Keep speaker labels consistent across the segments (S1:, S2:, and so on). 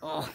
S1: Oh.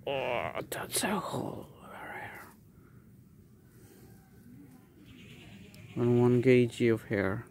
S1: Oh, that's a hole And one kg of hair.